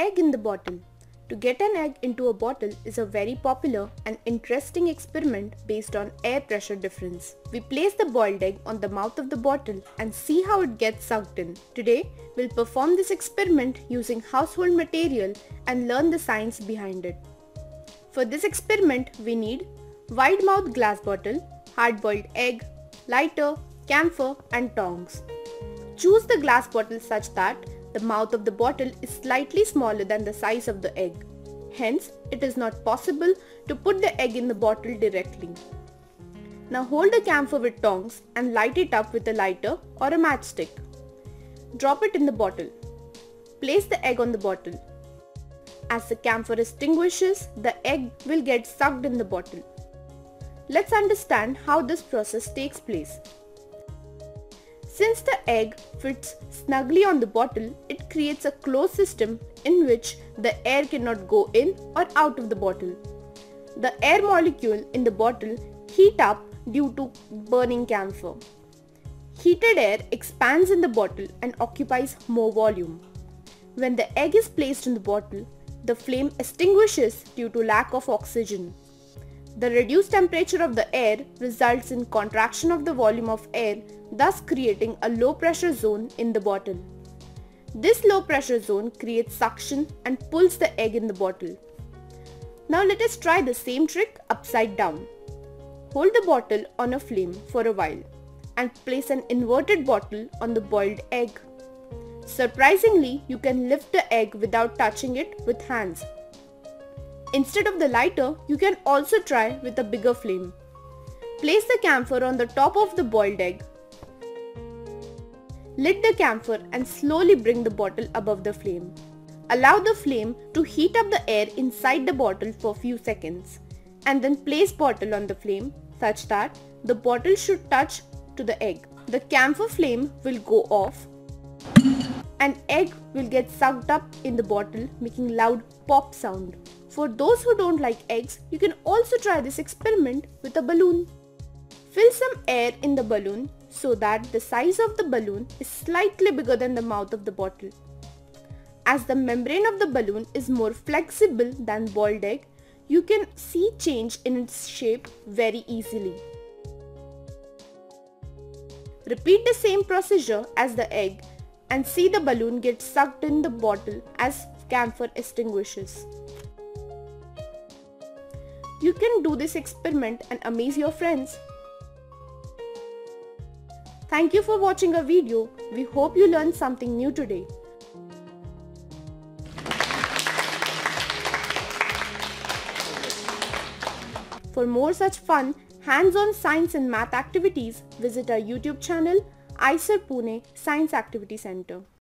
egg in the bottle. To get an egg into a bottle is a very popular and interesting experiment based on air pressure difference. We place the boiled egg on the mouth of the bottle and see how it gets sucked in. Today, we'll perform this experiment using household material and learn the science behind it. For this experiment, we need wide mouth glass bottle, hard-boiled egg, lighter, camphor and tongs. Choose the glass bottle such that the mouth of the bottle is slightly smaller than the size of the egg. Hence, it is not possible to put the egg in the bottle directly. Now hold the camphor with tongs and light it up with a lighter or a matchstick. Drop it in the bottle. Place the egg on the bottle. As the camphor extinguishes, the egg will get sucked in the bottle. Let's understand how this process takes place. Since the egg fits snugly on the bottle, it creates a closed system in which the air cannot go in or out of the bottle. The air molecule in the bottle heat up due to burning camphor. Heated air expands in the bottle and occupies more volume. When the egg is placed in the bottle, the flame extinguishes due to lack of oxygen. The reduced temperature of the air results in contraction of the volume of air, thus creating a low pressure zone in the bottle. This low pressure zone creates suction and pulls the egg in the bottle. Now let us try the same trick upside down. Hold the bottle on a flame for a while and place an inverted bottle on the boiled egg. Surprisingly, you can lift the egg without touching it with hands Instead of the lighter, you can also try with a bigger flame. Place the camphor on the top of the boiled egg. Lit the camphor and slowly bring the bottle above the flame. Allow the flame to heat up the air inside the bottle for few seconds and then place bottle on the flame such that the bottle should touch to the egg. The camphor flame will go off and egg will get sucked up in the bottle making loud pop sound. For those who don't like eggs, you can also try this experiment with a balloon. Fill some air in the balloon so that the size of the balloon is slightly bigger than the mouth of the bottle. As the membrane of the balloon is more flexible than boiled egg, you can see change in its shape very easily. Repeat the same procedure as the egg and see the balloon get sucked in the bottle as camphor extinguishes. You can do this experiment and amaze your friends. Thank you for watching our video. We hope you learned something new today. For more such fun, hands-on science and math activities, visit our YouTube channel, IISER Pune Science Activity Center.